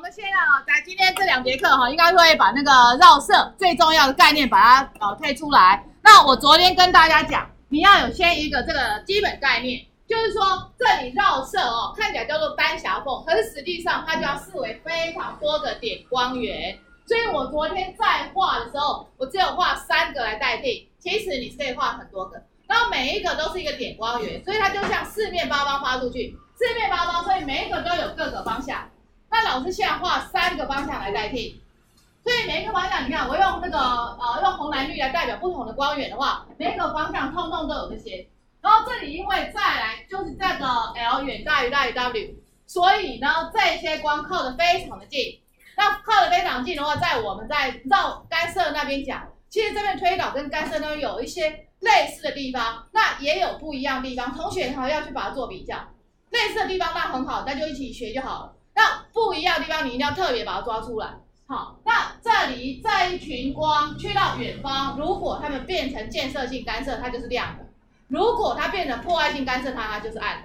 我们现在啊，在今天这两节课哈，应该会把那个绕射最重要的概念把它呃推出来。那我昨天跟大家讲，你要有先一个这个基本概念，就是说这里绕射哦，看起来叫做单狭缝，可是实际上它就要视为非常多的点光源。所以我昨天在画的时候，我只有画三个来代替，其实你可以画很多个，然后每一个都是一个点光源，所以它就像四面八方发出去，四面八方，所以每一个都有各个方向。那老师现在画三个方向来代替，所以每一个方向，你看我用那个呃用红蓝绿来代表不同的光源的话，每一个方向通通都有这些。然后这里因为再来就是这个 L 远大于大于 W，所以呢这些光靠得非常的近。那靠得非常近的话，在我们在绕干涉那边讲，其实这边推导跟干涉那边有一些类似的地方，那也有不一样的地方。同学哈要去把它做比较，类似的地方那很好，那就一起学就好了。那不一样的地方，你一定要特别把它抓出来。好，那这里这一群光去到远方，如果它们变成建设性干涉，它就是亮的；如果它变成破坏性干涉，它它就是暗的。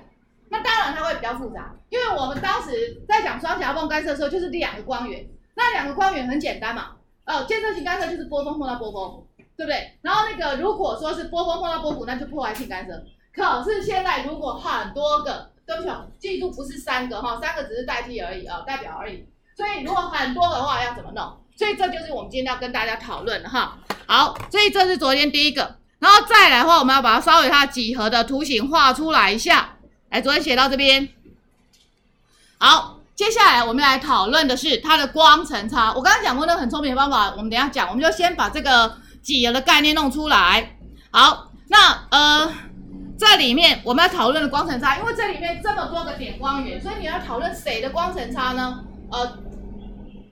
那当然它会比较复杂，因为我们当时在讲双狭缝干涉的时候，就是两个光源。那两个光源很简单嘛，呃，建设性干涉就是波峰碰到波峰，对不对？然后那个如果说是波峰碰到波谷，那就破坏性干涉。可是现在如果很多个，对不起，记住不是三个哈，三个只是代替而已啊，代表而已。所以如果很多的话要怎么弄？所以这就是我们今天要跟大家讨论的哈。好，所以这是昨天第一个，然后再来的话，我们要把它稍微它几何的图形画出来一下。来，昨天写到这边。好，接下来我们来讨论的是它的光程差。我刚刚讲过那个很聪明的方法，我们等下讲，我们就先把这个几何的概念弄出来。好，那呃，这里面我们要讨论的光程差，因为这里面这么多个点光源，所以你要讨论谁的光程差呢？呃，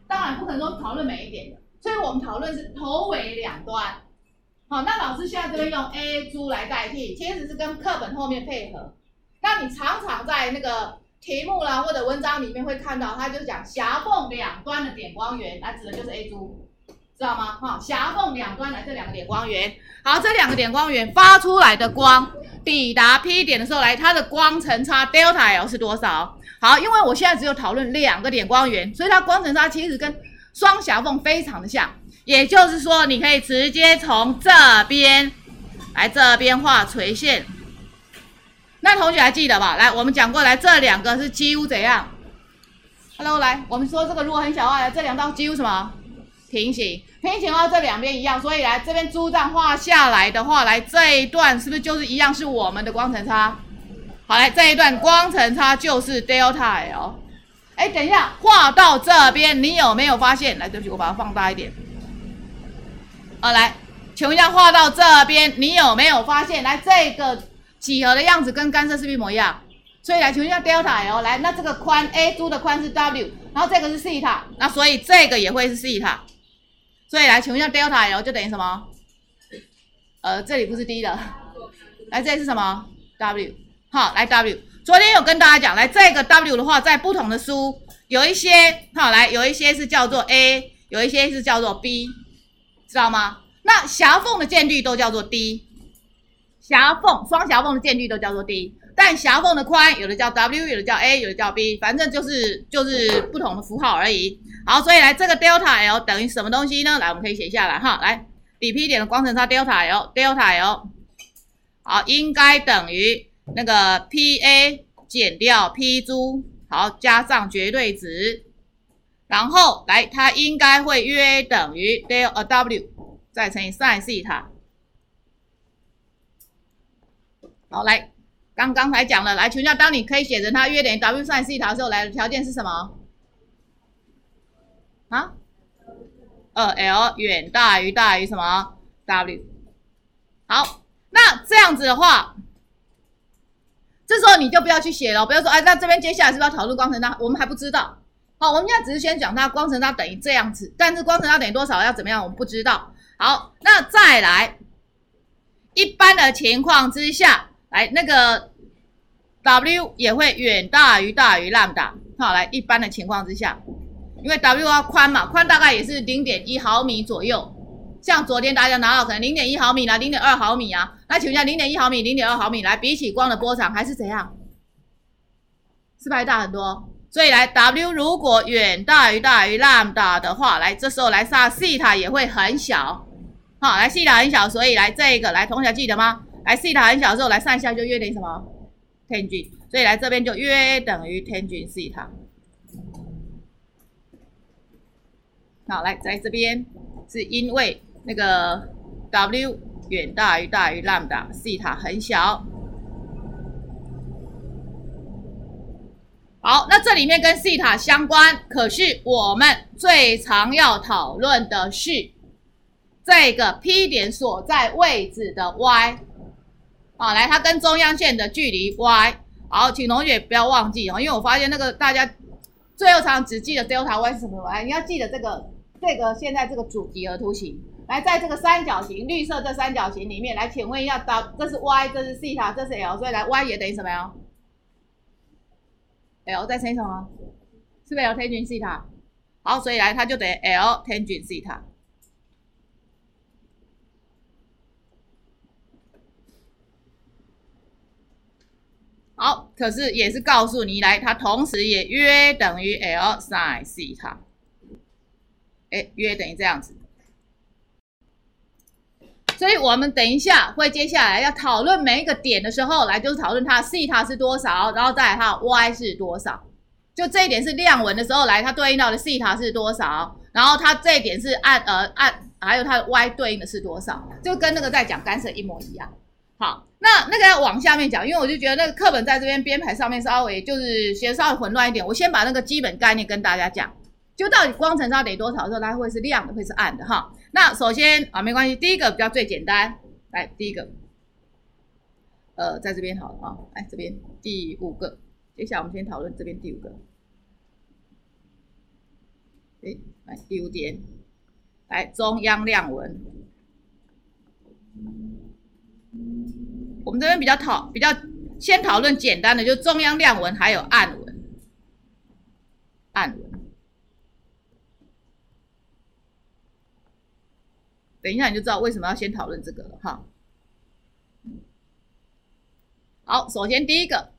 当然不可能说讨论每一点的，所以我们讨论是头尾两端。好，那老师现在这边用 A 珠来代替，其实是跟课本后面配合。那你常常在那个题目啦或者文章里面会看到，它就讲狭缝两端的点光源，那指的就是 A 珠，知道吗？哈，狭缝两端来这两个点光源，好，这两个点光源发出来的光抵达 P 点的时候，来它的光程差 delta L 是多少？好，因为我现在只有讨论两个点光源，所以它光程差其实跟双狭缝非常的像，也就是说，你可以直接从这边来这边画垂线。那同学还记得吧？来，我们讲过来，这两个是几乎怎样？Hello，来，我们说这个如果很小的话，来这两道几乎什么平行？平行的话，这两边一样，所以来这边珠状画下来的话，来这一段是不是就是一样是我们的光程差？好，来这一段光程差就是 delta L。哎，等一下，画到这边，你有没有发现？来，对不起，我把它放大一点。啊，来，请问一下，画到这边，你有没有发现？来，这个。几何的样子跟干涉是不是一模一样？所以来求一下 delta L，来，那这个宽 A 珠的宽是 W，然后这个是西塔，那所以这个也会是西塔。所以来请问一下 delta L 就等于什么？呃，这里不是 D 的，来这里是什么？W，好，来 W。昨天有跟大家讲，来这个 W 的话，在不同的书有一些，好，来有一些是叫做 A，有一些是叫做 B，知道吗？那狭缝的间距都叫做 D。狭缝双狭缝的间距都叫做 D，但狭缝的宽有的叫 W，有的叫 A，有的叫 B，反正就是就是不同的符号而已。好，所以来这个 delta L 等于什么东西呢？来，我们可以写下来哈。来，底 P 点的光程差 delta L，delta L，好，应该等于那个 PA 减掉 P 珠，好，加上绝对值，然后来它应该会约等于 delta W 再乘以 sin 西塔。好，来，刚刚才讲了，来，求下，当你可以写成它约等于 W sin 西塔的时候，来的条件是什么？啊？二 L 远大于大于什么 W？好，那这样子的话，这时候你就不要去写了，不要说，哎，那这边接下来是不是要讨论光程差？我们还不知道。好，我们现在只是先讲它光程差等于这样子，但是光程差等于多少，要怎么样，我们不知道。好，那再来，一般的情况之下。来，那个 W 也会远大于大于 lambda。好，来一般的情况之下，因为 W 要宽嘛，宽大概也是零点一毫米左右。像昨天大家拿到可能零点一毫米啦，零点二毫米啊。那请问一下，零点一毫米、零点二毫米来比起光的波长还是怎样？是不是大很多？所以来 W 如果远大于大于 lambda 的话，来这时候来萨西塔也会很小，好，来西塔很小，所以来这个来同学记得吗？来西塔很小的时候来上下就约等于什么 tangent，所以来这边就约等于 tangent 西塔。好，来在这边是因为那个 W 远大于大于 lambda，西塔很小。好，那这里面跟西塔相关，可是我们最常要讨论的是这个 P 点所在位置的 y，好，来它跟中央线的距离 y。好，请同学不要忘记哦，因为我发现那个大家最后常只记得 delta y 是什么 y，，你要记得这个这个现在这个主几何图形，来在这个三角形绿色这三角形里面，来请问一下，到这是 y，这是西塔，这是 l，所以来 y 也等于什么呀？L 再乘什么？是不是 L tangent 西塔？好，所以来它就等于 L tangent 西塔。好，可是也是告诉你来，它同时也约等于 L sin 西塔。哎，约等于这样子。所以我们等一下会接下来要讨论每一个点的时候，来就是讨论它西塔是多少，然后再来它 y 是多少。就这一点是量纹的时候来，它对应到的西塔是多少，然后它这一点是按呃按，还有它的 y 对应的是多少，就跟那个在讲干涉一模一样。好，那那个要往下面讲，因为我就觉得那个课本在这边编排上面稍微就是写稍微混乱一点，我先把那个基本概念跟大家讲，就到底光程差等于多少的时候，它会是亮的，会是暗的哈。那首先啊，没关系，第一个比较最简单，来第一个，呃，在这边好了啊，来这边第五个，接下来我们先讨论这边第五个，哎，来第五点，来中央亮纹，我们这边比较讨比较先讨论简单的，就中央亮纹还有暗纹，暗纹。等一下你就知道为什么要先讨论这个了哈。好，首先第一个，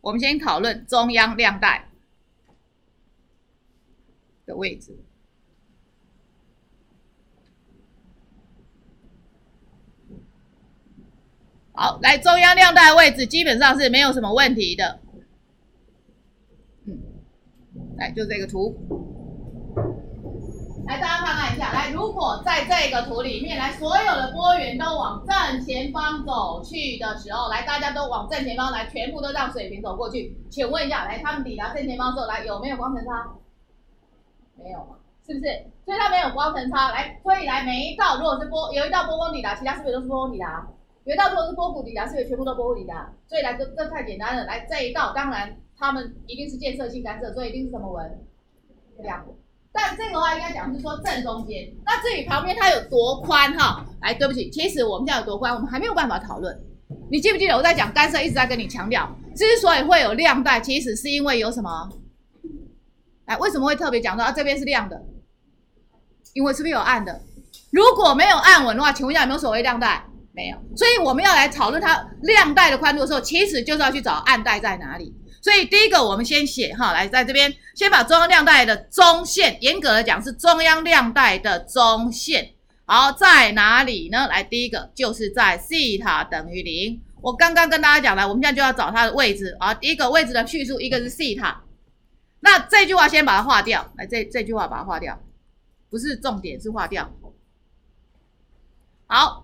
我们先讨论中央亮带的位置。好，来中央亮带位置基本上是没有什么问题的。嗯，来就这个图。来，大家看看一下。来，如果在这个图里面，来所有的波源都往正前方走去的时候，来大家都往正前方来，全部都让水平走过去。请问一下，来他们抵达正前方之后，来有没有光程差？没有嘛？是不是？所以它没有光程差。来，所以来每一道如果是波有一道波峰抵达，其他是不是都是波峰抵达？有一道如果是波谷抵达，是不是全部都波谷抵达？所以来这这太简单了。来这一道，当然他们一定是建设性干涉，所以一定是什么纹？两纹。但这个话应该讲是说正中间，那至于旁边它有多宽哈？来，对不起，其实我们讲有多宽，我们还没有办法讨论。你记不记得我在讲干涉，一直在跟你强调，之所以会有亮带，其实是因为有什么？哎，为什么会特别讲到啊？这边是亮的，因为是不是有暗的？如果没有暗纹的话，请问一下有没有所谓亮带？没有。所以我们要来讨论它亮带的宽度的时候，其实就是要去找暗带在哪里。所以第一个，我们先写哈，来在这边先把中央亮带的中线，严格的讲是中央亮带的中线，好在哪里呢？来，第一个就是在西塔等于零。我刚刚跟大家讲了，我们现在就要找它的位置啊。第一个位置的叙述，一个是西塔，那这句话先把它划掉，来这这句话把它划掉，不是重点，是划掉。好。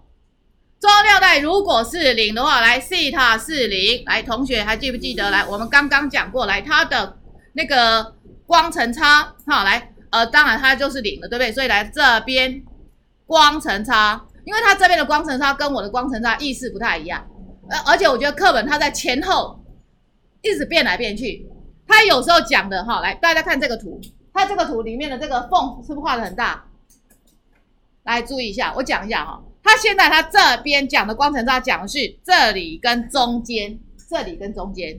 中料袋如果是零的话，来西塔是零，来同学还记不记得？来，我们刚刚讲过来，它的那个光程差，好，来，呃，当然它就是零了，对不对？所以来这边光程差，因为它这边的光程差跟我的光程差意思不太一样，而而且我觉得课本它在前后一直变来变去，它有时候讲的哈，来大家看这个图，它这个图里面的这个缝是不是画的很大？来注意一下，我讲一下哈。他现在他这边讲的光程差讲的是这里跟中间，这里跟中间，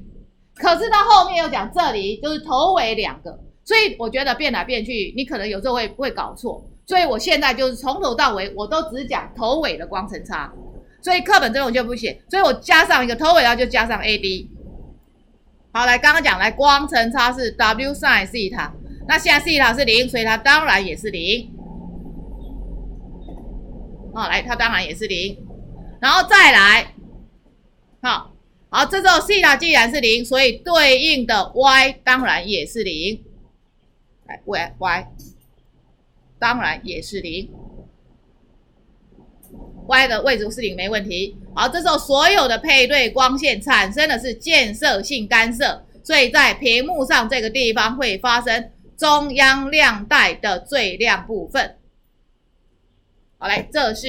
可是他后面又讲这里就是头尾两个，所以我觉得变来变去，你可能有时候会会搞错，所以我现在就是从头到尾我都只讲头尾的光程差，所以课本这种就不写，所以我加上一个头尾，然后就加上 AD，好，来刚刚讲来光程差是 W sin 西塔，那现在西塔是零，所以它当然也是零。好，来它当然也是零，然后再来，好，好，这时候西塔既然是零，所以对应的 y 当然也是零。来，y y 当然也是零，y 的位置是零没问题。好，这时候所有的配对光线产生的是建设性干涉，所以在屏幕上这个地方会发生中央亮带的最亮部分。好来，这是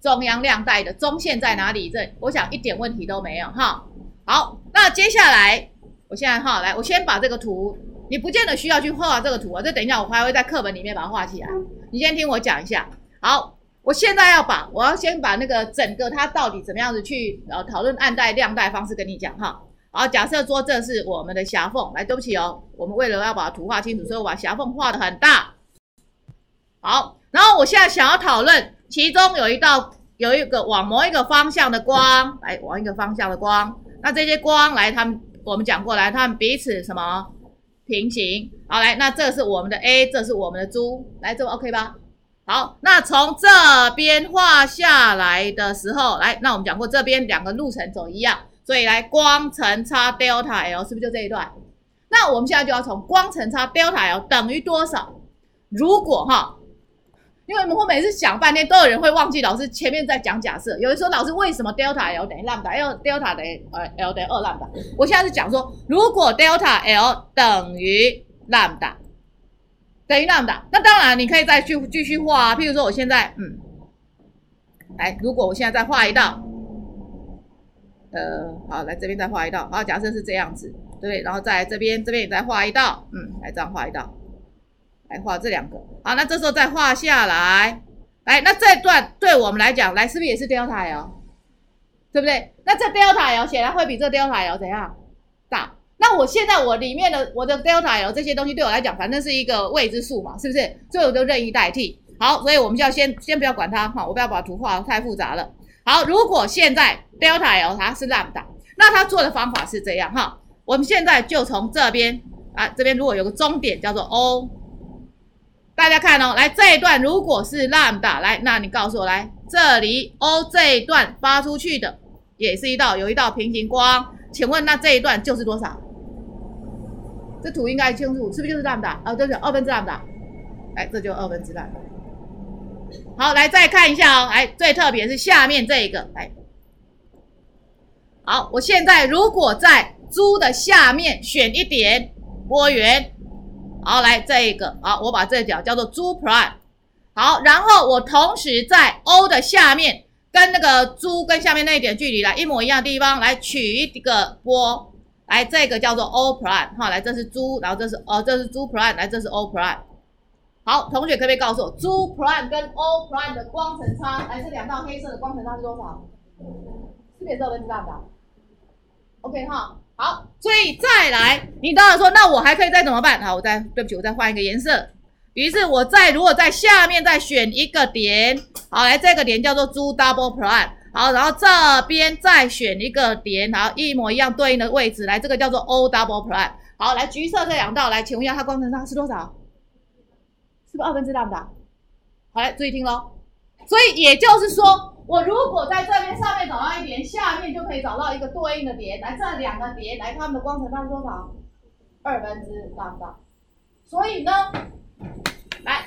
中央亮带的中线在哪里？这我想一点问题都没有哈。好，那接下来我现在哈来，我先把这个图，你不见得需要去画这个图啊，这等一下我还会在课本里面把它画起来。你先听我讲一下。好，我现在要把我要先把那个整个它到底怎么样子去呃讨论暗带亮带方式跟你讲哈。好，假设说这是我们的狭缝，来，对不起哦，我们为了要把图画清楚，所以我把狭缝画的很大。好。然后我现在想要讨论，其中有一道有一个往某一个方向的光，来往一个方向的光，那这些光来，他们我们讲过来，他们彼此什么平行？好，来，那这是我们的 A，这是我们的猪，来，这 OK 吧？好，那从这边画下来的时候，来，那我们讲过这边两个路程走一样，所以来光乘差 delta L 是不是就这一段？那我们现在就要从光乘差 delta L 等于多少？如果哈。因为我们每次想半天，都有人会忘记老师前面在讲假设。有人说老师为什么 delta L 等于 lambda，delta 等于呃 L 等于二 lambda。我现在是讲说，如果 delta L 等于 lambda，等于 lambda，那当然你可以再去继续画啊。譬如说我现在嗯，来，如果我现在再画一道，呃，好，来这边再画一道。好，假设是这样子，对不对？然后在这边这边也再画一道，嗯，来这样画一道。来画这两个，好，那这时候再画下来，来，那这段对我们来讲，来是不是也是 delta L，对不对？那这 delta L 显然会比这 delta L 怎样大？那我现在我里面的我的 delta L 这些东西对我来讲，反正是一个未知数嘛，是不是？所以我就任意代替。好，所以我们就要先先不要管它哈，我不要把图画太复杂了。好，如果现在 delta L 它是 lambda，那它做的方法是这样哈，我们现在就从这边啊，这边如果有个终点叫做 O。大家看哦，来这一段如果是 lambda，来，那你告诉我，来这里 O 这一段发出去的也是一道有一道平行光，请问那这一段就是多少？这图应该清楚，是不是就是 lambda？哦，对对，二分之 lambda，来，这就二分之 lambda。好，来再看一下哦，来最特别是下面这一个，来，好，我现在如果在猪的下面选一点波源。好，来这一个，好，我把这角叫做猪 prime。好，然后我同时在 O 的下面，跟那个猪跟下面那一点距离来一模一样的地方来取一个波，来这个叫做 O prime。好，来这是猪，然后这是哦，这是猪 prime，来这是 O prime。好，同学可不可以告诉我，猪 prime 跟 O prime 的光程差，来这两道黑色的光程差是多少？是不是二分之大的？OK 哈。好，所以再来，你当然说，那我还可以再怎么办？好，我再对不起，我再换一个颜色。于是我再如果在下面再选一个点，好，来这个点叫做猪 double prime。好，然后这边再选一个点，好，一模一样对应的位置，来这个叫做 O double prime。好，来橘色这两道，来，请问一下它光程差是多少？是不是二分之大不大？好，来注意听喽。所以也就是说。我如果在这边上面找到一点，下面就可以找到一个对应的点。来，这两个点，来，它们的光程差是多少？二分之大大。所以呢，来，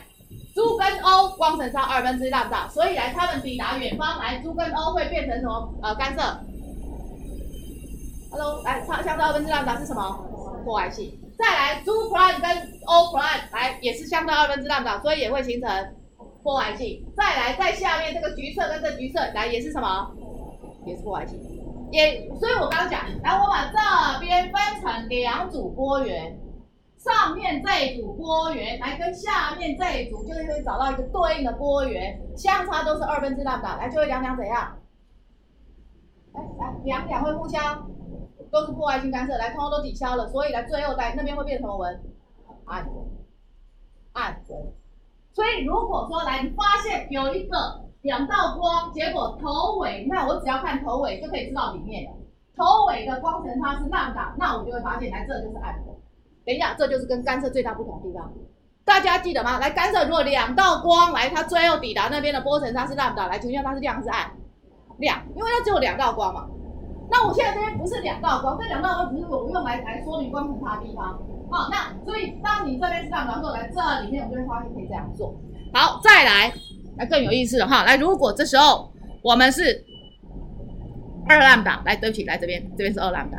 猪跟 O 光程差二分之大大，所以来，它们抵达远方，来，猪跟 O 会变成什么？呃，干涉。Hello，来，它相对二分之大大是什么？破坏性。再来，猪 prime 跟 O prime 来也是相对二分之大大，所以也会形成。破坏性，再来在下面这个橘色跟这橘色来也是什么？也是破坏性，也所以我刚刚讲，来我把这边分成两组波源，上面这一组波源来跟下面这一组，就是会找到一个对应的波源，相差都是二分之大，来就会两两怎样？来来两两会互相都是破坏性干涉，来通通都抵消了，所以来最后在那边会变成什么纹？暗暗纹。所以如果说来，你发现有一个两道光，结果头尾，那我只要看头尾就可以知道里面了。头尾的光程差是 lambda，那我就会发现，来这就是暗的。等一下，这就是跟干涉最大不同的地方。大家记得吗？来干涉，如果两道光来，它最后抵达那边的波程差是 lambda，来，请问它是亮还是暗？亮，因为它只有两道光嘛。那我现在这边不是两道光，这两道光只是我用来来说明光程差的地方。好，那所以当你这边是 lambda 后，来这里面我就会发现可以这样做。好，再来，来更有意思了哈。来，如果这时候我们是二 lambda，来，对不起，来这边，这边是二浪的。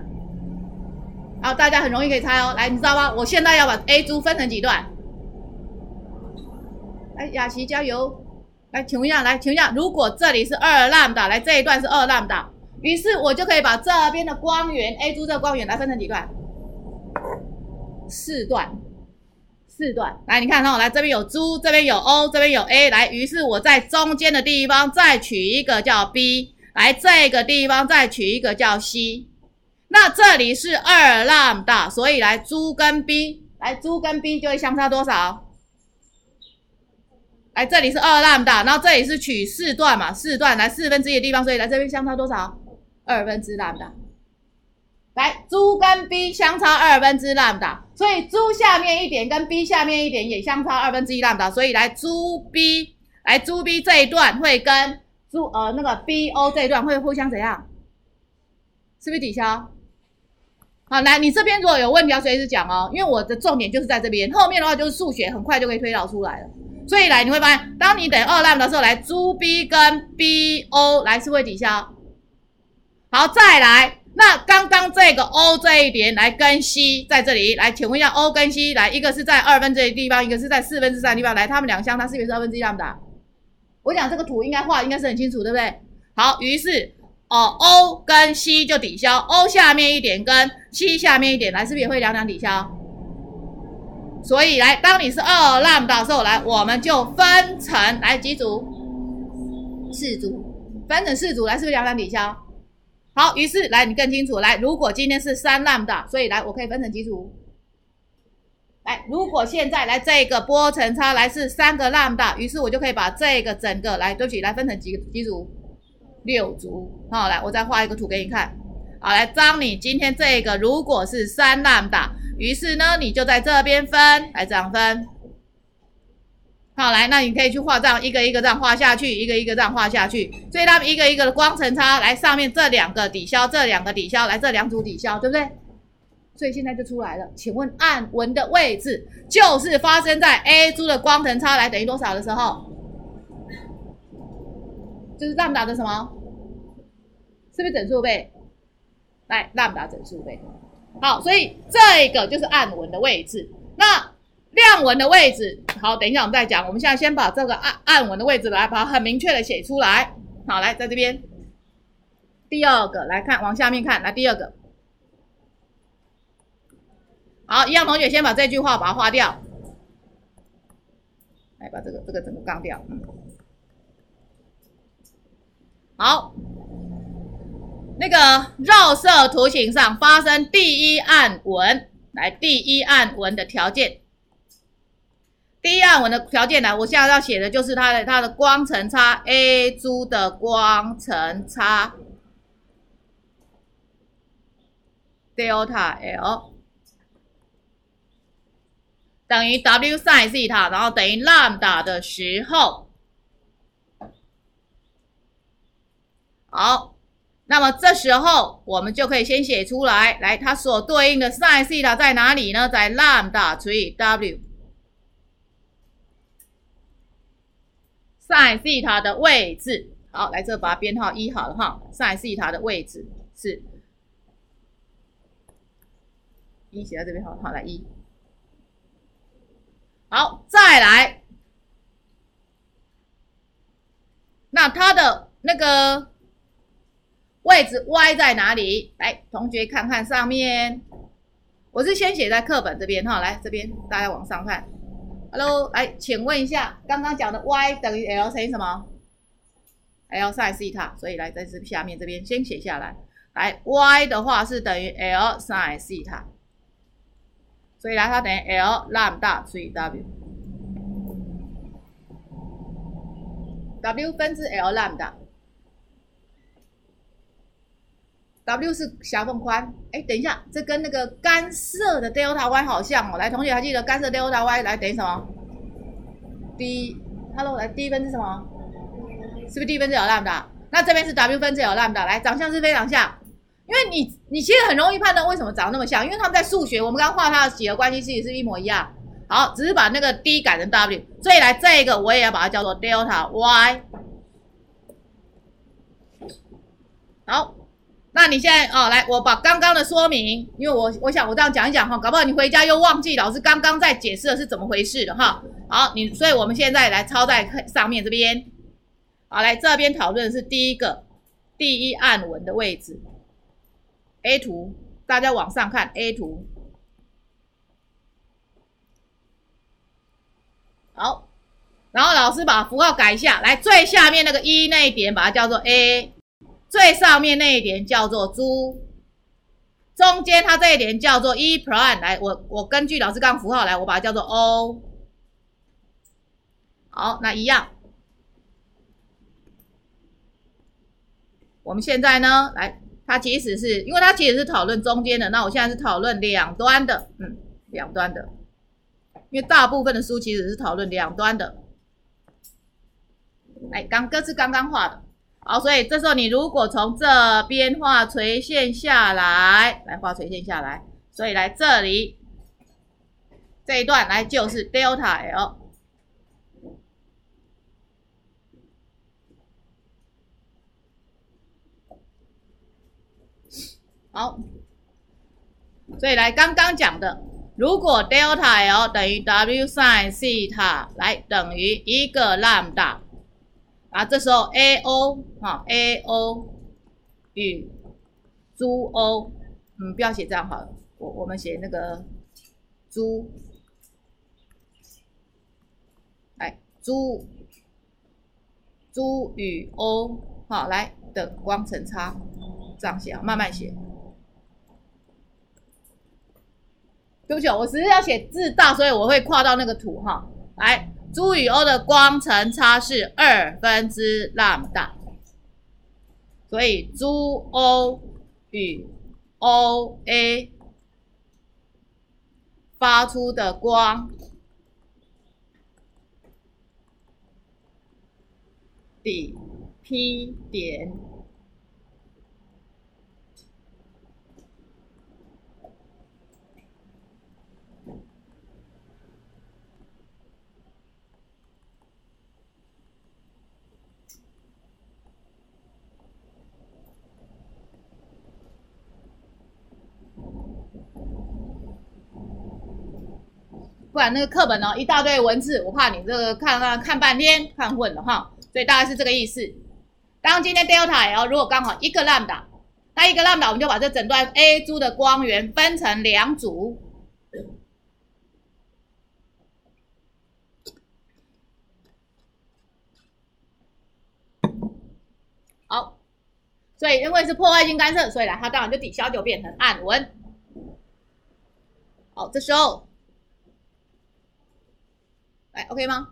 好，大家很容易可以猜哦。来，你知道吗？我现在要把 A 珠分成几段？来，雅琪加油！来，请问一下，来，请问一下，如果这里是二浪的来这一段是二浪的于是我就可以把这边的光源 A 珠这个光源来分成几段？四段，四段。来，你看哈，来这边有猪，这边有 O，这边有 A，来，于是我在中间的地方再取一个叫 B，来这个地方再取一个叫 C。那这里是二 lambda，所以来猪跟 B，来猪跟 B 就会相差多少？来这里是二 lambda，然后这里是取四段嘛，四段来四分之一的地方，所以来这边相差多少？二分之 lambda。来猪跟 B 相差二分之 lambda，所以猪下面一点跟 B 下面一点也相差二分之一 lambda，所以来猪 B 来猪 B 这一段会跟猪呃那个 BO 这一段会互相怎样？是不是抵消？好，来，你这边如果有问题要随时讲哦，因为我的重点就是在这边，后面的话就是数学，很快就可以推导出来了。所以来，你会发现，当你等于二 lambda 的时候，来，猪 B 跟 BO 来是会抵消。好，再来，那刚刚这个 O 这一点来跟 C 在这里，来，请问一下 O 跟 C 来，一个是在二分之一地方，一个是在四分之三地方，来，他们两相，它是不是二分之一 lambda？我讲这个图应该画应该是很清楚，对不对？好，于是。哦，O 跟 C 就抵消，O 下面一点跟 C 下面一点来，是不是也会两两抵消？所以来，当你是二 lambda 的时候，来我们就分成来几组？四组，分成四组来，是不是两两抵消？好，于是来你更清楚，来，如果今天是三 lambda，所以来我可以分成几组？来，如果现在来这个波程差来是三个 lambda，于是我就可以把这个整个来对不起，来分成几几组？六组，好，来，我再画一个图给你看。好，来，当你今天这个如果是三 lambda，于是呢，你就在这边分，来这样分。好，来，那你可以去画这样一个一个这样画下去，一个一个这样画下去。所以他们一个一个的光程差，来上面这两个抵消，这两个抵消，来这两组抵消，对不对？所以现在就出来了。请问暗纹的位置就是发生在 A 珠的光程差来等于多少的时候？就是浪打的什么？是不是整数倍？来，浪打整数倍。好，所以这个就是暗纹的位置。那亮纹的位置，好，等一下我们再讲。我们现在先把这个暗暗纹的位置来把它很明确的写出来。好，来在这边。第二个来看，往下面看，来第二个。好，一样同学先把这句话把它划掉。来，把这个这个整个杠掉。嗯。好，那个绕射图形上发生第一暗纹，来第一暗纹的条件，第一暗纹的条件呢，我现在要写的就是它的它的光程差 A 珠的光程差 delta L 等于 W sin 西塔，然后等于 lambda 的时候。好，那么这时候我们就可以先写出来，来，它所对应的 sin 西塔在哪里呢？在 lambda 除以 W sin 西塔的位置。好，来这把它编号一好了哈，sin 西塔的位置是一，写在这边好，好来一。好，再来，那它的那个。位置 y 在哪里？来，同学看看上面。我是先写在课本这边哈，来这边大家往上看。Hello，来，请问一下，刚刚讲的 y 等于 l 乘以什么？l sin 西塔，所以来在这下面这边先写下来。来，y 的话是等于 l sin 西塔，所以来它等于 l lambda 除以 w，w 分之 l lambda。W 是狭缝宽，哎，等一下，这跟那个干涉的 delta y 好像哦。来，同学还记得干涉 delta y 来等于什么？D，Hello，来第一分是什么？是不是第一分之有 lambda？那这边是 W 分之有 lambda，来，长相是非常像。因为你你其实很容易判断为什么长得那么像，因为他们在数学，我们刚画它的几何关系式也是一模一样。好，只是把那个 D 改成 W，所以来这个我也要把它叫做 delta y。好。那你现在哦，来，我把刚刚的说明，因为我我想我这样讲一讲哈，搞不好你回家又忘记老师刚刚在解释的是怎么回事的哈。好，你所以我们现在来抄在上面这边。好，来这边讨论的是第一个第一暗纹的位置，A 图，大家往上看 A 图。好，然后老师把符号改一下，来最下面那个一那一点把它叫做 A。最上面那一点叫做猪，中间它这一点叫做 e prime。来，我我根据老师刚符号来，我把它叫做 o。好，那一样。我们现在呢，来，它其实是因为它其实是讨论中间的，那我现在是讨论两端的，嗯，两端的，因为大部分的书其实是讨论两端的。哎，刚哥是刚刚画的。好，所以这时候你如果从这边画垂线下来，来画垂线下来，所以来这里这一段来就是 delta L。好，所以来刚刚讲的，如果 delta L 等于 W sin 西塔，来等于一个 lambda。啊，这时候 A O 哈 A O 与猪 O，嗯，不要写这样好了，我我们写那个猪，来猪猪与 O 好来的光程差，这样写啊，慢慢写。对不起，我只是要写字大，所以我会跨到那个图哈，来。猪与 O 的光程差是二分之 lambda，所以猪 O 与 OA 发出的光比 P 点。不然那个课本呢，一大堆文字，我怕你这个看看看半天看混了哈，所以大概是这个意思。当今天 delta L 如果刚好一个 lambda，那一个 lambda 我们就把这整段 A 株的光源分成两组。好，所以因为是破坏性干涉，所以呢它当然就抵消就变成暗纹。好，这时候。哎，OK 吗？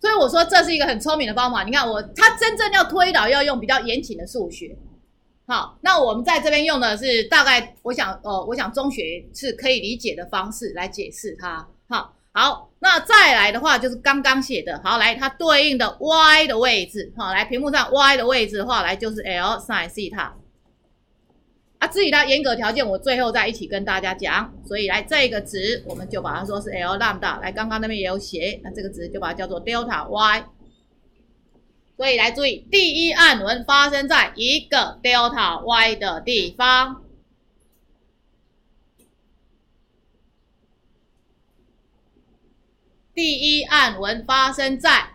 所以我说这是一个很聪明的方法。你看我，他真正要推导要用比较严谨的数学。好，那我们在这边用的是大概，我想，呃，我想中学是可以理解的方式来解释它。好，好，那再来的话就是刚刚写的，好，来它对应的 y 的位置，好，来屏幕上 y 的位置的话，来就是 L sin 西塔。至于它严格条件，我最后再一起跟大家讲。所以来这个值，我们就把它说是 L lambda。来，刚刚那边也有写，那这个值就把它叫做 delta y。所以来注意，第一暗纹发生在一个 delta y 的地方。第一暗纹发生在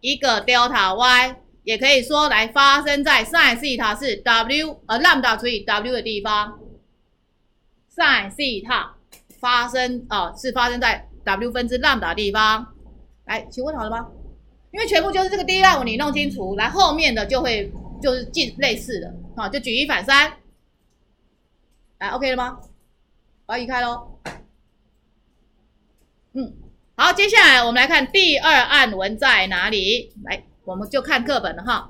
一个 delta y。也可以说来发生在 sin 西塔是 W 呃 lambda 除以 W 的地方，sin 西塔发生啊是发生在 W 分之 lambda 地方。来，请问好了吗？因为全部就是这个第一案你弄清楚，来后面的就会就是近类似的啊，就举一反三。来，OK 了吗？我要移开喽。嗯，好，接下来我们来看第二案文在哪里？来，我们就看课本了哈。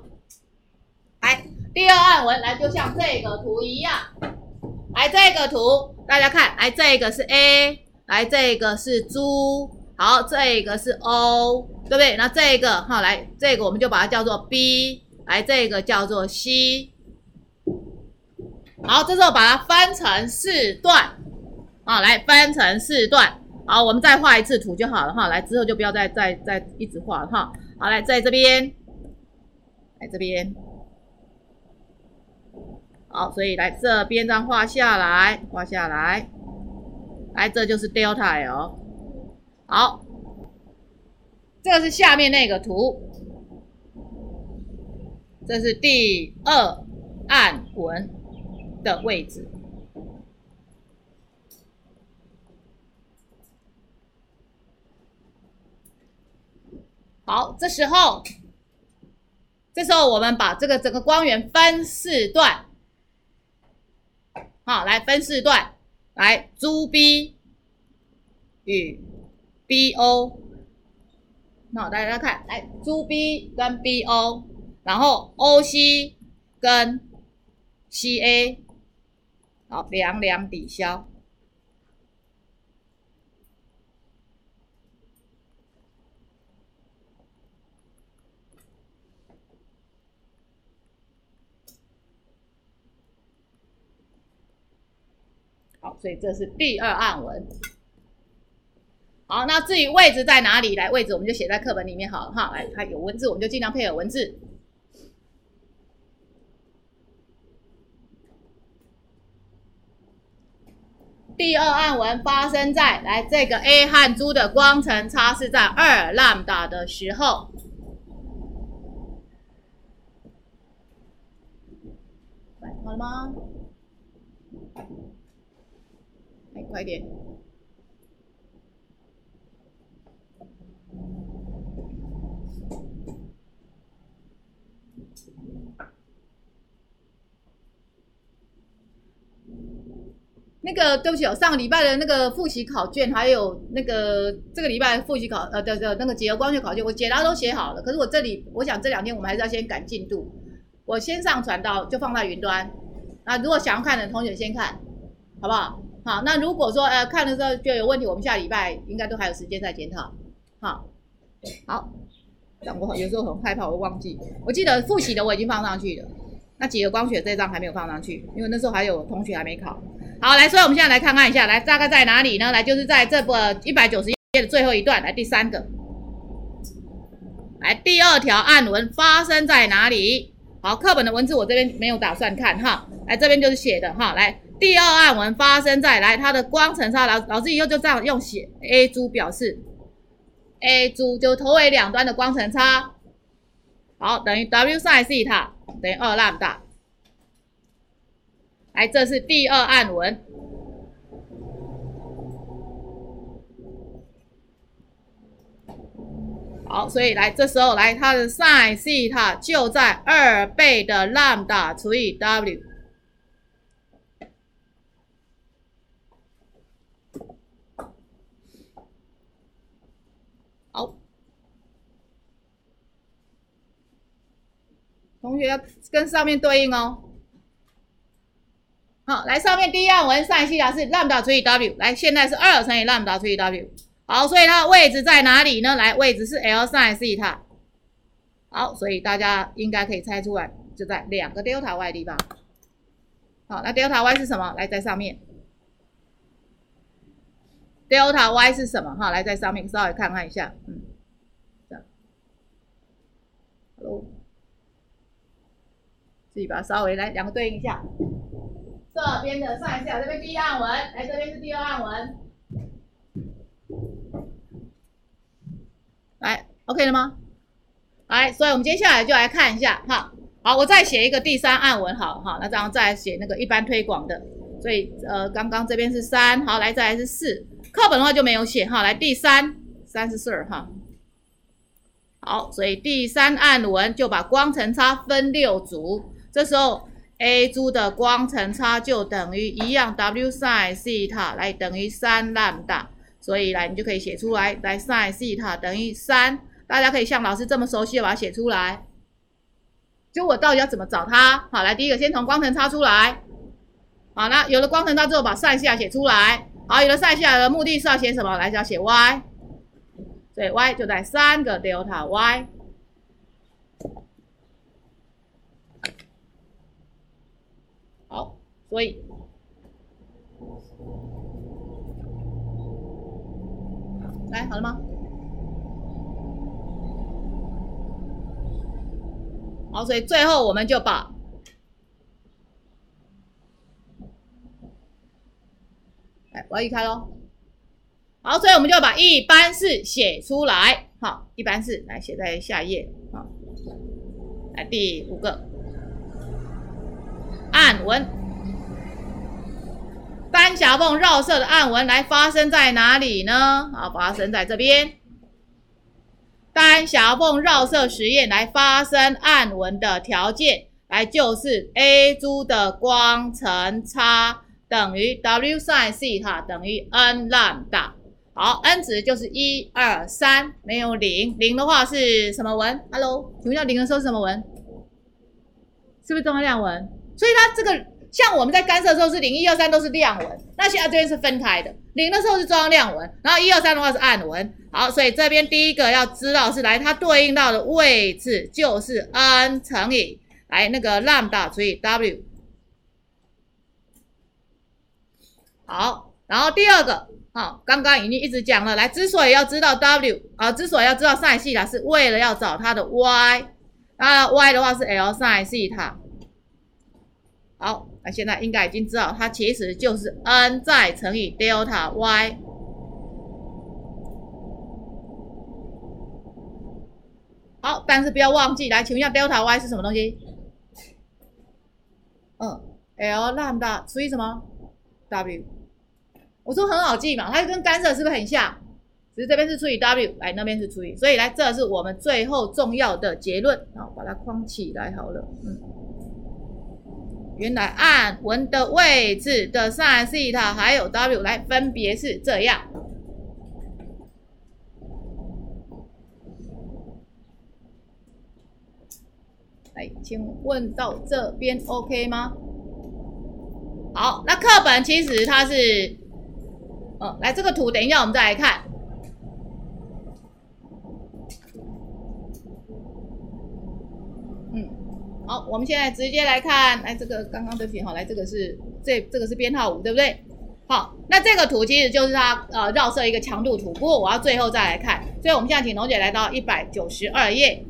来，第二案文来，就像这个图一样。来，这个图大家看，来，这个是 A，来，这个是猪，好，这个是 O，对不对？那这个哈，来，这个我们就把它叫做 B，来，这个叫做 C。好，这时候把它分成四段，啊，来分成四段。好，我们再画一次图就好了哈。来之后就不要再再再一直画了哈。好，来在这边，来这边，好，所以来这边这样画下来，画下来，来这就是 delta L。好，这个是下面那个图，这是第二暗纹的位置。好，这时候，这时候我们把这个整个光源分四段，好，来分四段，来朱 B 与 BO，好，大家看，来朱 B 跟 BO，然后 OC 跟 CA，好，两两抵消。所以这是第二暗文。好，那至于位置在哪里，来位置我们就写在课本里面好了哈。来，它有文字，我们就尽量配合文字。第二暗文发生在来这个 A 和猪的光程差是在二浪打的时候。好了吗？快点！那个对不起哦，上个礼拜的那个复习考卷，还有那个这个礼拜复习考呃的的那个结合光学考卷，我解答都写好了。可是我这里，我想这两天我们还是要先赶进度，我先上传到就放在云端。那如果想要看的同学先看，好不好？好，那如果说呃看的时候就有问题，我们下礼拜应该都还有时间再检讨。好，好，但我有时候很害怕我会忘记。我记得复习的我已经放上去了，那几个光学这张还没有放上去，因为那时候还有同学还没考。好，来，所以我们现在来看看一下，来大概在哪里呢？来就是在这个一百九十页的最后一段，来第三个，来第二条暗文发生在哪里？好，课本的文字我这边没有打算看哈，来这边就是写的哈，来。第二暗纹发生在来它的光程差，老老师以后就这样用写 a 珠表示，a 珠就头尾两端的光程差，好等于 w sin 西塔等于二 lambda，来这是第二暗纹，好，所以来这时候来它的 sin 西塔就在二倍的 lambda 除以 w。同学要跟上面对应哦。好，来上面第一案文上西塔是 lambda 除以 w，来现在是二乘以 lambda 除以 w。好，所以它的位置在哪里呢？来，位置是 L sin 西塔。好，所以大家应该可以猜出来，就在两个 delta y 地方。好，那 delta y 是什么？来，在上面。delta y 是什么？哈，来在上面稍微看看一下，嗯，这样。Hello。自己把它稍微来两个对应一下，这边的上一下，这边第一暗纹，来这边是第二暗纹，来，OK 了吗？来，所以我们接下来就来看一下，哈，好，我再写一个第三暗纹，好，好，那这样再写那个一般推广的，所以呃，刚刚这边是三，好，来再来是四，课本的话就没有写，哈，来第三，三十四哈，好，所以第三暗纹就把光程差分六组。这时候，A 珠的光程差就等于一样，W sin 西塔来等于三 lambda，所以来你就可以写出来，来 sin 西塔等于三，大家可以像老师这么熟悉的把它写出来。就我到底要怎么找它？好，来第一个先从光程差出来。好，那有了光程差之后，把 sin 西塔写出来。好，有了 sin 西塔的目的是要写什么？来，就要写 y。所以 y 就在三个 delta y。好，所以。来，好了吗？好，所以最后我们就把，来，我要移开喽。好，所以我们就把一般式写出来。好，一般式来写在下一页。好，来第五个，暗文。单狭缝绕射的暗纹来发生在哪里呢？啊，发生在这边。单狭缝绕射实验来发生暗纹的条件，来就是 A 珠的光程差等于 W sin 西塔等于 n 兰达。好，n 值就是一二三，没有零。零的话是什么纹？Hello，请问一下零的时候是什么纹？是不是中亮纹？所以它这个。像我们在干涉的时候是零一二三都是亮纹，那现在这边是分开的，零的时候是中央亮纹，然后一二三的话是暗纹。好，所以这边第一个要知道是来它对应到的位置就是 n 乘以来那个 lambda 除以 w。好，然后第二个，好，刚刚已经一直讲了，来之所以要知道 w 啊，之所以要知道 sin 西塔，是为了要找它的 y，那 y 的话是 l sin 西塔。好。那现在应该已经知道，它其实就是 n 再乘以 delta y。好，但是不要忘记，来，请问一下 delta y 是什么东西？嗯，l lambda 除以什么？w。我说很好记嘛，它跟干涉是不是很像？只是这边是除以 w，来那边是除以，所以来这是我们最后重要的结论。好，把它框起来好了，嗯。原来暗纹的位置的 sin 西塔还有 w 来分别是这样。来，请问到这边 OK 吗？好，那课本其实它是，嗯，来这个图等一下我们再来看。好，我们现在直接来看，来这个刚刚的品哈，来这个是这这个是编号五，对不对？好，那这个图其实就是它呃绕射一个强度图，不过我要最后再来看，所以我们现在请龙姐来到一百九十二页。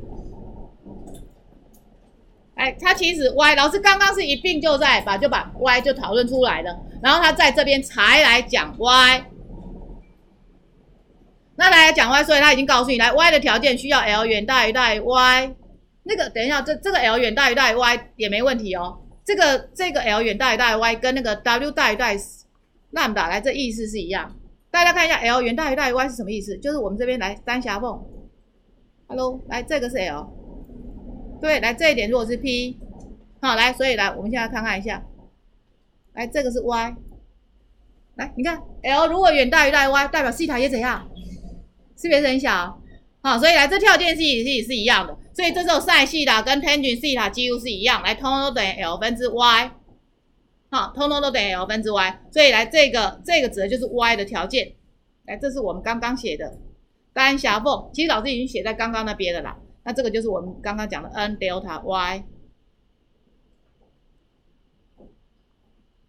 哎，它其实 y 老师刚刚是一并就在把就把 y 就讨论出来了，然后他在这边才来讲 y。那来讲 y，所以他已经告诉你，来 y 的条件需要 l 远大于大于 y。那个等一下，这这个 l 远大于大于 y 也没问题哦。这个这个 l 远大于大于 y 跟那个 w 大于大于 lambda 来这意思是一样。大家看一下 l 远大于大于 y 是什么意思？就是我们这边来单狭缝，hello，来这个是 l，对，来这一点如果是 p，好，来，所以来我们现在看看一下，来这个是 y，来你看 l 如果远大于大于 y，代表西塔也怎样？是不是很小？好，所以来这条件系是是一样的。所以这时候 sin 西塔跟 tangent 西塔几乎是一样，来通通都等于 l 分之 y，好，通通都等于 l 分之 y，所以来这个这个指的就是 y 的条件，来，这是我们刚刚写的。单狭缝，其实老师已经写在刚刚那边的啦，那这个就是我们刚刚讲的 n delta y，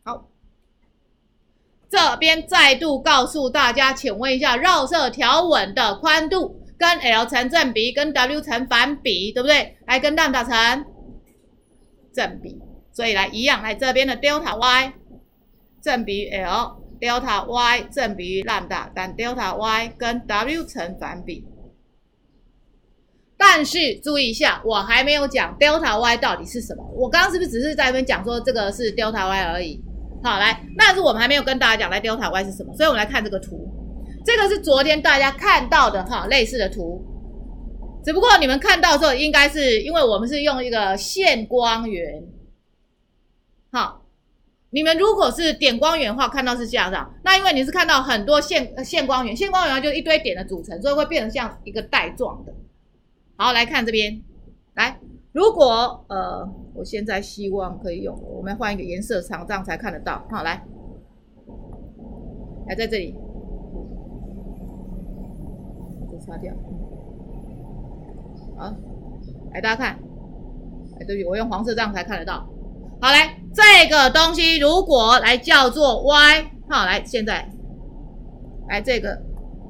好，这边再度告诉大家，请问一下绕射条纹的宽度。跟 L 成正比，跟 W 成反比，对不对？来跟 lambda 成正比，所以来一样，来这边的 delta y 正比 L，delta y 正比于 lambda，但 delta y 跟 W 成反比。但是注意一下，我还没有讲 delta y 到底是什么。我刚刚是不是只是在那边讲说这个是 delta y 而已？好，来，那是我们还没有跟大家讲来 delta y 是什么，所以我们来看这个图。这个是昨天大家看到的哈，类似的图，只不过你们看到的时候，应该是因为我们是用一个线光源，好，你们如果是点光源的话，看到是这样的，那因为你是看到很多线线光源，线光源就一堆点的组成，所以会变成像一个带状的。好，来看这边，来，如果呃，我现在希望可以用，我们换一个颜色长，这样才看得到。好，来，来在这里，就擦掉。好，来大家看，哎，对不起，我用黄色这样才看得到。好，来这个东西如果来叫做 Y，好，来现在，来这个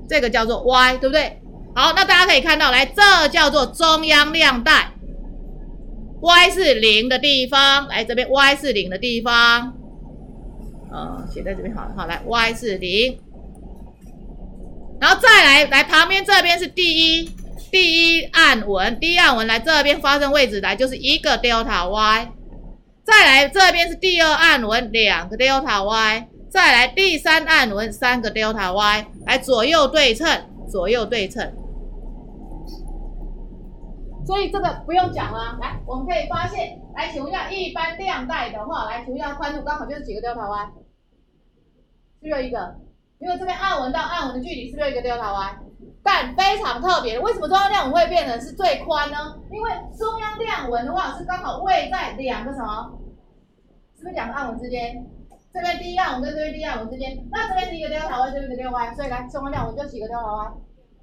这个叫做 Y，对不对？好，那大家可以看到，来这叫做中央量带，Y 是零的地方，来这边 Y 是零的地方，呃，写在这边好了，好来 Y 是零，然后再来来旁边这边是第一第一暗纹，第一暗纹来这边发生位置来就是一个 delta Y。再来这边是第二暗纹，两个 delta y，再来第三暗纹，三个 delta y，来左右对称，左右对称。所以这个不用讲了，来，我们可以发现，来，请问一下，一般量带的话，来，请问下宽度刚好就是几个 delta y，是不是一个？因为这边暗纹到暗纹的距离是不是一个 delta y？但非常特别，为什么中央亮纹会变成是最宽呢？因为中央亮纹的话是刚好位在两个什么？是不是两个暗纹之间？这边第一暗纹跟这边第一暗纹之间，那这边第一个 delta y，这边的 delta y，所以来中央亮纹就几个 delta y？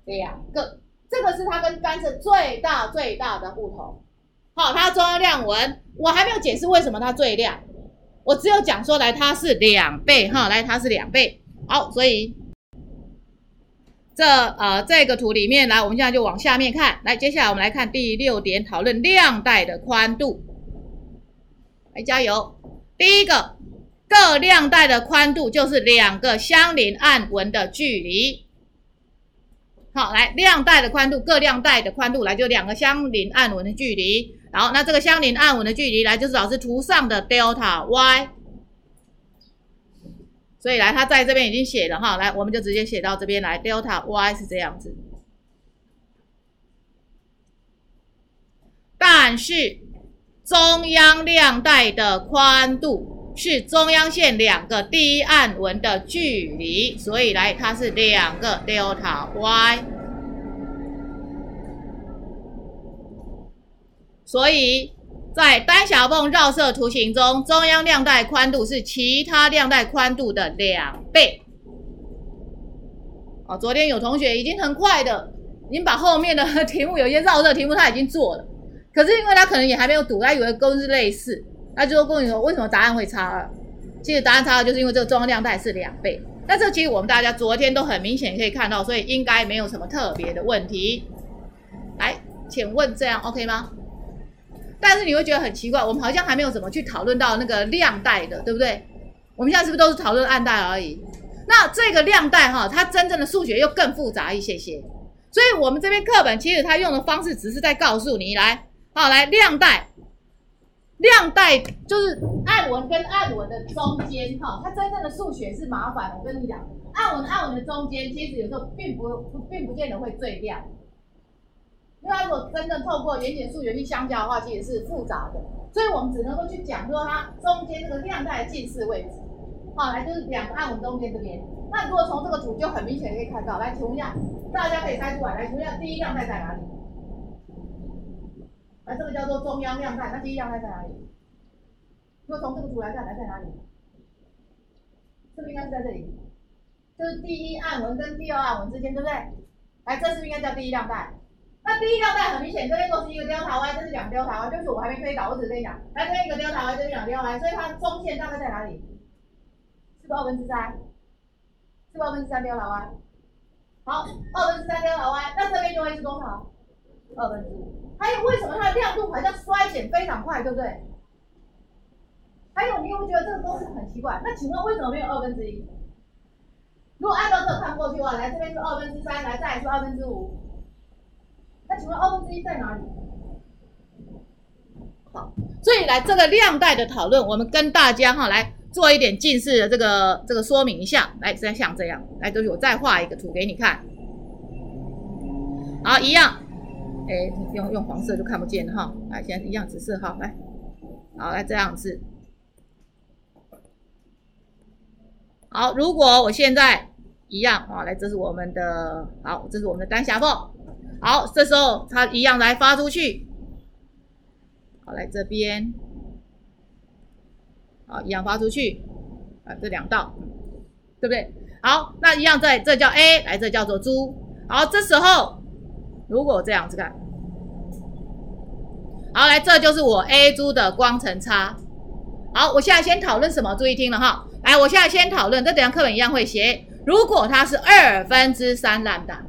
两个，这个是它跟干涉最大最大的不同。好，它中央亮纹，我还没有解释为什么它最亮，我只有讲说来它是两倍，哈，来它是两倍。好，所以。这呃这个图里面来，我们现在就往下面看。来，接下来我们来看第六点，讨论亮带的宽度。来加油！第一个，各亮带的宽度就是两个相邻暗纹的距离。好，来亮带的宽度，各亮带的宽度来就两个相邻暗纹的距离。然后那这个相邻暗纹的距离来就是老师图上的 delta y。所以来，他在这边已经写了哈，来，我们就直接写到这边来，delta y 是这样子。但是中央亮带的宽度是中央线两个第一暗纹的距离，所以来它是两个 delta y。所以。在单小缝绕射图形中，中央亮带宽度是其他亮带宽度的两倍。哦，昨天有同学已经很快的，已经把后面的题目有些绕射题目他已经做了，可是因为他可能也还没有读，他以为都是类似，他就跟你说为什么答案会差二？其实答案差二就是因为这个中央亮带是两倍。那这其实我们大家昨天都很明显可以看到，所以应该没有什么特别的问题。来，请问这样 OK 吗？但是你会觉得很奇怪，我们好像还没有怎么去讨论到那个亮带的，对不对？我们现在是不是都是讨论暗带而已？那这个亮带哈，它真正的数学又更复杂一些些。所以我们这边课本其实它用的方式只是在告诉你，来，好来亮带，亮带就是暗纹跟暗纹的中间哈，它真正的数学是麻烦。我跟你讲，暗纹暗纹的中间其实有时候并不并不见得会最亮。因为如果真正透过远景数学去相加的话，其实是复杂的，所以我们只能够去讲说它中间这个亮带近似位置，好，来就是两个暗纹中间这边。那如果从这个图就很明显可以看到，来请问一下，大家可以猜出来，来请问一下第一亮带在哪里？来，这个叫做中央亮带，那第一亮带在哪里？如果从这个图来看，来在哪里？是不是应该是在这里？就是第一暗纹跟第二暗纹之间，对不对？来，这是不是应该叫第一亮带？那第一条带很明显，这边都是一个 delta y，这是两 delta y，就是我还没推导，我只是跟你讲，来这边一个 delta y，这边两 delta y，所以它中线大概在哪里？是不二分之三？是不二分之三 delta y？好，二分之三 delta y，那这边就会是多少？二分之五。还有为什么它的亮度好像衰减非常快，对不对？还有你有没有觉得这个公式很奇怪？那请问为什么没有二分之一？如果按照这个看过去的话，来这边是二分之三，来再来是二分之五。那请问二分之一在哪里？好，所以来这个量带的讨论，我们跟大家哈来做一点近似的这个这个说明一下。来，再像这样，来，就是我再画一个图给你看。好，一样，哎，用用黄色就看不见了哈。来，现在一样紫色哈，来，好，来这样子。好，如果我现在一样啊，来，这是我们的好，这是我们的单狭缝。好，这时候它一样来发出去。好，来这边，好，一样发出去。啊，这两道，对不对？好，那一样在这叫 A，来这叫做猪。好，这时候如果这样子看，好，来这就是我 A 猪的光程差。好，我现在先讨论什么？注意听了哈。来，我现在先讨论，这等下课本一样会写。如果它是二分之三兰达，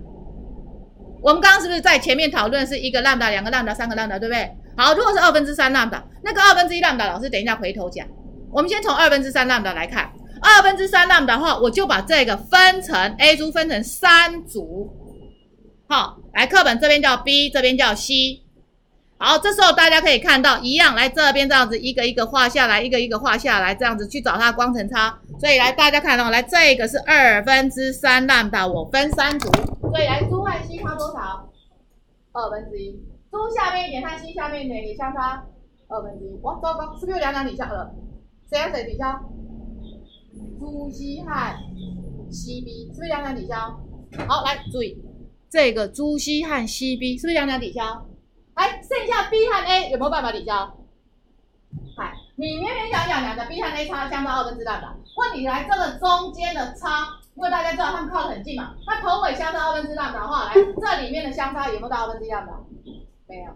我们刚刚是不是在前面讨论是一个 lambda，、两个 lambda，、三个 lambda，，对不对？好，如果是二分之三兰达，那个二分之一兰达，老师等一下回头讲。我们先从二分之三 lambda 来看，二分之三 lambda 的话，我就把这个分成 A 组分成三组。好，来课本这边叫 B，这边叫 C。好，这时候大家可以看到，一样来这边这样子一个一个画下来，一个一个画下来，这样子去找它的光程差。所以来大家看到，来这个是二分之三 lambda，我分三组，所以来猪和 C 差多少？二分之一。猪下面一点和 C 下面一点也相差二分之一。哇，糟糕，是不是有两两抵消了？谁和谁抵消？朱烯和 Cb 是不是两两抵消？好，来注意这个朱烯和 Cb 是不是两两抵消？来，剩下 B 和 A 有没有办法抵消？哎，你勉勉强强两个 B 和 A 差相差二分之二的，问题来这个中间的差，因为大家知道它们靠得很近嘛，那头尾相差二分之二的话，来这里面的相差有没有到二分之二的？没有。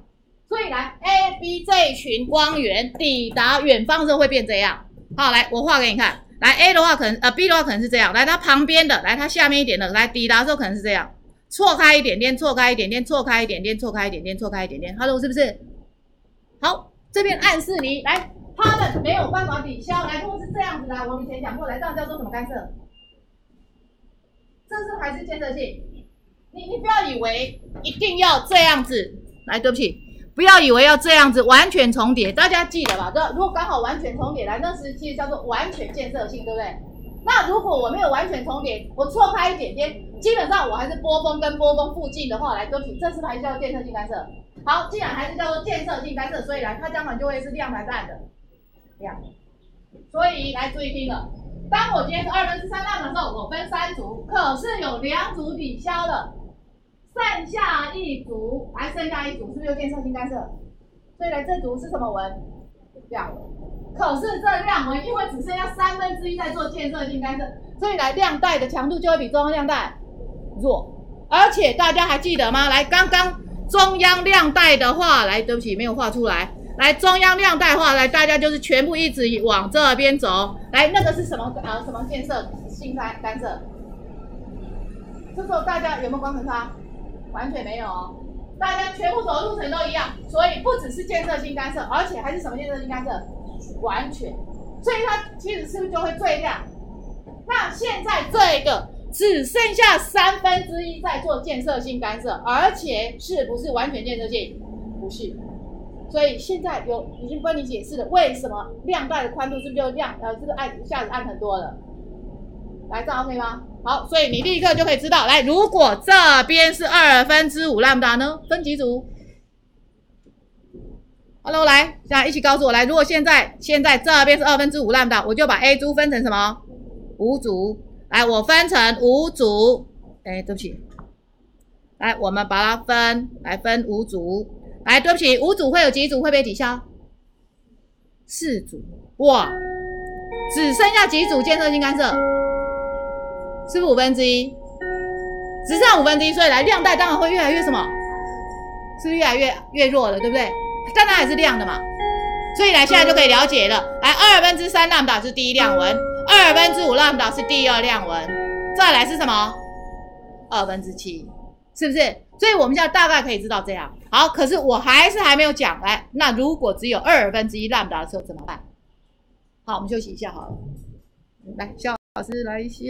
所以来 A、B 这一群光源抵达远方的时候会变这样。好，来我画给你看。来 A 的话可能呃 B 的话可能是这样。来它旁边的，来它下面一点的，来抵达的时候可能是这样，错开一点点，错开一点点，错开一点点，错开一点点，错开一点点。Hello，是不是？好，这边暗示你来，他们没有办法抵消。来，如果是这样子的，我以前讲过，来这样叫做什么干涉？这是还是建设性？你你不要以为一定要这样子。来，对不起。不要以为要这样子完全重叠，大家记得吧？这如果刚好完全重叠来，那是其实叫做完全建设性，对不对？那如果我没有完全重叠，我错开一点点，基本上我还是波峰跟波峰附近的话来对不起，这是还是叫建设性干涉。好，既然还是叫做建设性干涉，所以来它将来就会是量还是暗的？亮。所以来注意听了，当我今天是二分之三量的时候，我分三组，可是有两组抵消了。剩下一组，还剩下一组，是不是又建设性干涉？所以来这组是什么纹？亮纹。可是这亮纹因为只剩下三分之一在做建设性干涉，所以来亮带的强度就会比中央亮带弱。而且大家还记得吗？来，刚刚中央亮带的话，来，对不起，没有画出来。来，中央亮带化，来，大家就是全部一直往这边走。来，那个是什么？呃，什么建设性干干涉？这时候大家有没有光程差？完全没有哦，大家全部走的路程都一样，所以不只是建设性干涉，而且还是什么建设性干涉？完全，所以它其实是不是就会最亮？那现在这一个只剩下三分之一在做建设性干涉，而且是不是完全建设性？不是，所以现在有已经帮你解释了为什么亮带的宽度是不是就亮？呃，这个按一下子暗很多了。来，这样 OK 吗？好，所以你立刻就可以知道，来，如果这边是二分之五 lambda 呢，分几组？Hello，来，现在一起告诉我，来，如果现在现在这边是二分之五 lambda，我就把 A 组分成什么？五组。来，我分成五组。哎，对不起，来，我们把它分，来分五组。来，对不起，五组会有几组会被抵消？四组。哇，只剩下几组建设性干涉？是不是五分之一？只剩五分之一，所以来亮带当然会越来越什么？是不是越来越越弱了，对不对？但它还是亮的嘛。所以来现在就可以了解了。来，二分之三浪导是第一亮纹，二分之五浪导是第二亮纹，再来是什么？二分之七，是不是？所以我们现在大概可以知道这样。好，可是我还是还没有讲。来，那如果只有二分之一浪导的时候怎么办？好，我们休息一下好了。来，肖老师来一下。